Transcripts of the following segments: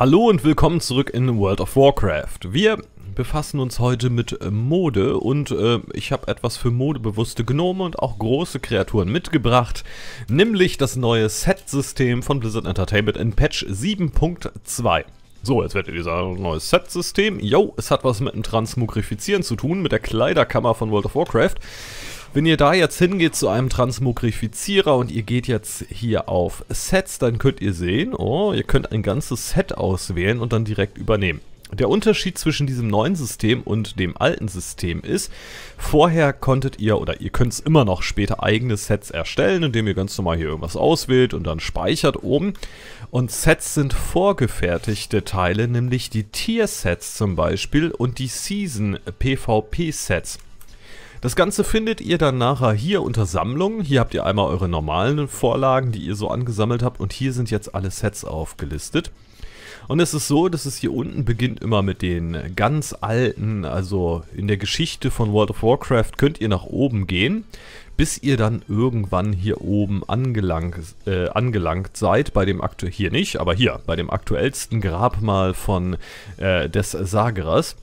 Hallo und willkommen zurück in World of Warcraft. Wir befassen uns heute mit äh, Mode und äh, ich habe etwas für modebewusste Gnome und auch große Kreaturen mitgebracht, nämlich das neue Set-System von Blizzard Entertainment in Patch 7.2. So, jetzt werdet ihr sagen, neues Set-System. Yo, es hat was mit dem Transmogrifizieren zu tun, mit der Kleiderkammer von World of Warcraft. Wenn ihr da jetzt hingeht zu einem Transmogrifizierer und ihr geht jetzt hier auf Sets, dann könnt ihr sehen, oh, ihr könnt ein ganzes Set auswählen und dann direkt übernehmen. Der Unterschied zwischen diesem neuen System und dem alten System ist, vorher konntet ihr oder ihr könnt es immer noch später eigene Sets erstellen, indem ihr ganz normal hier irgendwas auswählt und dann speichert oben. Und Sets sind vorgefertigte Teile, nämlich die Tier-Sets zum Beispiel und die Season-PvP-Sets. Das Ganze findet ihr dann nachher hier unter Sammlung. Hier habt ihr einmal eure normalen Vorlagen, die ihr so angesammelt habt und hier sind jetzt alle Sets aufgelistet. Und es ist so, dass es hier unten beginnt immer mit den ganz alten, also in der Geschichte von World of Warcraft könnt ihr nach oben gehen, bis ihr dann irgendwann hier oben angelangt, äh, angelangt seid, bei dem aktuell hier nicht, aber hier, bei dem aktuellsten Grabmal von äh, des Sagerers.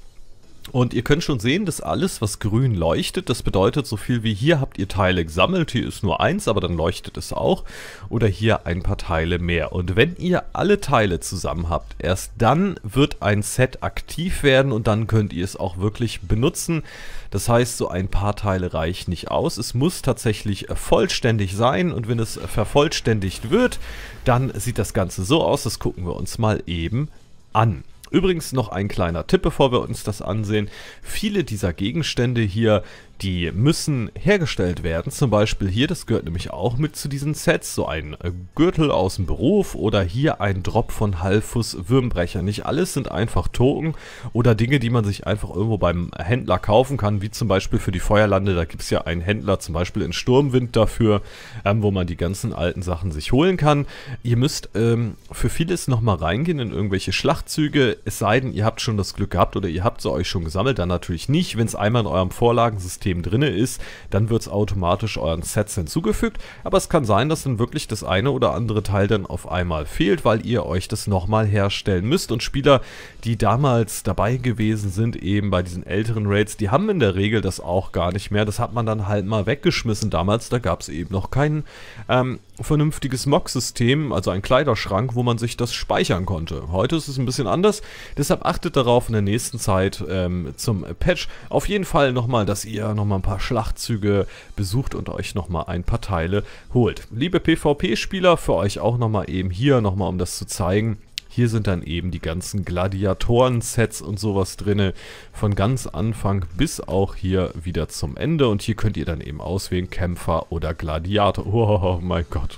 Und ihr könnt schon sehen, dass alles, was grün leuchtet, das bedeutet so viel wie hier habt ihr Teile gesammelt, hier ist nur eins, aber dann leuchtet es auch. Oder hier ein paar Teile mehr. Und wenn ihr alle Teile zusammen habt, erst dann wird ein Set aktiv werden und dann könnt ihr es auch wirklich benutzen. Das heißt, so ein paar Teile reichen nicht aus. Es muss tatsächlich vollständig sein und wenn es vervollständigt wird, dann sieht das Ganze so aus. Das gucken wir uns mal eben an. Übrigens noch ein kleiner Tipp, bevor wir uns das ansehen. Viele dieser Gegenstände hier die müssen hergestellt werden. Zum Beispiel hier, das gehört nämlich auch mit zu diesen Sets, so ein äh, Gürtel aus dem Beruf oder hier ein Drop von Halfus Würmbrecher. Nicht alles sind einfach Token oder Dinge, die man sich einfach irgendwo beim Händler kaufen kann, wie zum Beispiel für die Feuerlande. Da gibt es ja einen Händler zum Beispiel in Sturmwind dafür, ähm, wo man die ganzen alten Sachen sich holen kann. Ihr müsst ähm, für vieles nochmal reingehen in irgendwelche Schlachtzüge, es sei denn, ihr habt schon das Glück gehabt oder ihr habt sie euch schon gesammelt, dann natürlich nicht, wenn es einmal in eurem Vorlagensystem System drin ist, dann wird es automatisch euren Sets hinzugefügt. Aber es kann sein, dass dann wirklich das eine oder andere Teil dann auf einmal fehlt, weil ihr euch das nochmal herstellen müsst. Und Spieler, die damals dabei gewesen sind, eben bei diesen älteren Raids, die haben in der Regel das auch gar nicht mehr. Das hat man dann halt mal weggeschmissen damals. Da gab es eben noch kein ähm, vernünftiges Mock-System, also ein Kleiderschrank, wo man sich das speichern konnte. Heute ist es ein bisschen anders. Deshalb achtet darauf in der nächsten Zeit ähm, zum Patch auf jeden Fall nochmal, dass ihr nochmal ein paar Schlachtzüge besucht und euch nochmal ein paar Teile holt. Liebe PvP-Spieler, für euch auch nochmal eben hier nochmal, um das zu zeigen. Hier sind dann eben die ganzen Gladiatoren-Sets und sowas drin, von ganz Anfang bis auch hier wieder zum Ende. Und hier könnt ihr dann eben auswählen, Kämpfer oder Gladiator. Oh mein Gott.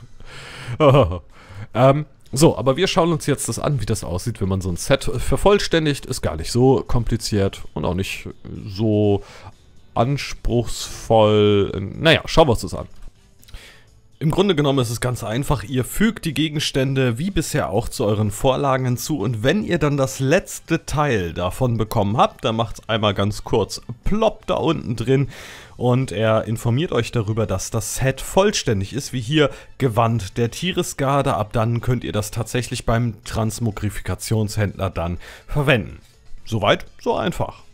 Ähm, so, aber wir schauen uns jetzt das an, wie das aussieht, wenn man so ein Set vervollständigt. Ist gar nicht so kompliziert und auch nicht so anspruchsvoll. Naja, schauen wir uns das an. Im Grunde genommen ist es ganz einfach, ihr fügt die Gegenstände wie bisher auch zu euren Vorlagen hinzu und wenn ihr dann das letzte Teil davon bekommen habt, dann macht es einmal ganz kurz plopp da unten drin und er informiert euch darüber, dass das Set vollständig ist, wie hier Gewand der Tieresgarde, ab dann könnt ihr das tatsächlich beim Transmogrifikationshändler dann verwenden. Soweit, so einfach.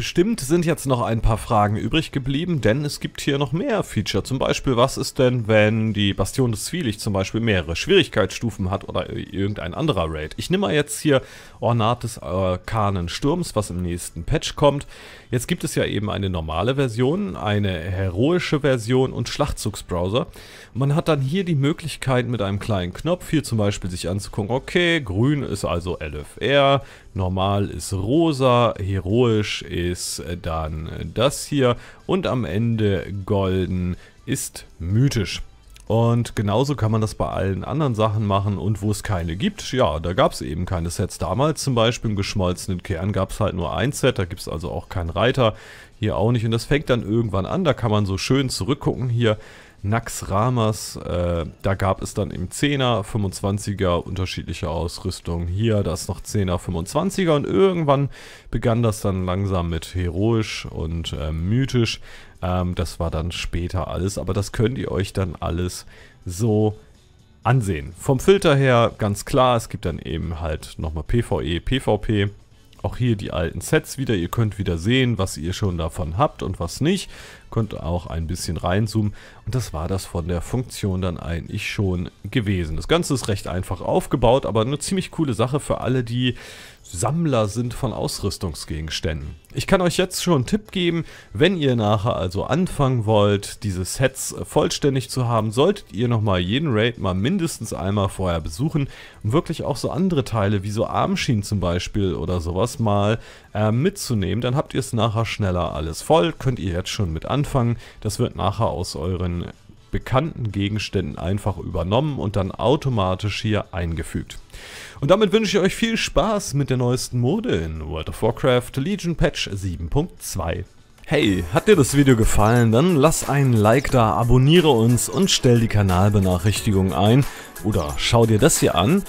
Bestimmt sind jetzt noch ein paar Fragen übrig geblieben, denn es gibt hier noch mehr Feature. Zum Beispiel, was ist denn, wenn die Bastion des Zwielichts zum Beispiel mehrere Schwierigkeitsstufen hat oder irgendein anderer Raid? Ich nehme mal jetzt hier Ornat des Arkanen Sturms, was im nächsten Patch kommt. Jetzt gibt es ja eben eine normale Version, eine heroische Version und Schlachtzugsbrowser. Man hat dann hier die Möglichkeit mit einem kleinen Knopf hier zum Beispiel sich anzugucken, okay, grün ist also LFR, normal ist rosa, heroisch ist dann das hier und am Ende golden ist mythisch. Und genauso kann man das bei allen anderen Sachen machen und wo es keine gibt, ja, da gab es eben keine Sets. Damals zum Beispiel im geschmolzenen Kern gab es halt nur ein Set, da gibt es also auch keinen Reiter, hier auch nicht. Und das fängt dann irgendwann an, da kann man so schön zurückgucken hier. Nax Ramas, äh, da gab es dann im 10er, 25er unterschiedliche Ausrüstung. Hier das noch 10er, 25er und irgendwann begann das dann langsam mit heroisch und äh, mythisch. Ähm, das war dann später alles, aber das könnt ihr euch dann alles so ansehen. Vom Filter her ganz klar, es gibt dann eben halt nochmal PvE, PvP. Auch hier die alten Sets wieder. Ihr könnt wieder sehen, was ihr schon davon habt und was nicht. Könnt auch ein bisschen reinzoomen. Und das war das von der Funktion dann eigentlich schon gewesen. Das Ganze ist recht einfach aufgebaut, aber eine ziemlich coole Sache für alle, die Sammler sind von Ausrüstungsgegenständen. Ich kann euch jetzt schon einen Tipp geben, wenn ihr nachher also anfangen wollt, diese Sets vollständig zu haben, solltet ihr nochmal jeden Raid mal mindestens einmal vorher besuchen, um wirklich auch so andere Teile wie so Armschienen zum Beispiel oder sowas mal äh, mitzunehmen. Dann habt ihr es nachher schneller alles voll, könnt ihr jetzt schon mit anfangen. Das wird nachher aus euren bekannten Gegenständen einfach übernommen und dann automatisch hier eingefügt. Und damit wünsche ich euch viel Spaß mit der neuesten Mode in World of Warcraft Legion Patch 7.2. Hey, hat dir das Video gefallen, dann lass einen Like da, abonniere uns und stell die Kanalbenachrichtigung ein. Oder schau dir das hier an.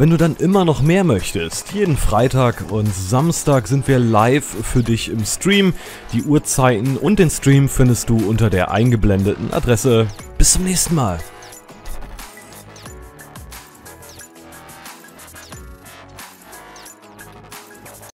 Wenn du dann immer noch mehr möchtest, jeden Freitag und Samstag sind wir live für dich im Stream. Die Uhrzeiten und den Stream findest du unter der eingeblendeten Adresse. Bis zum nächsten Mal.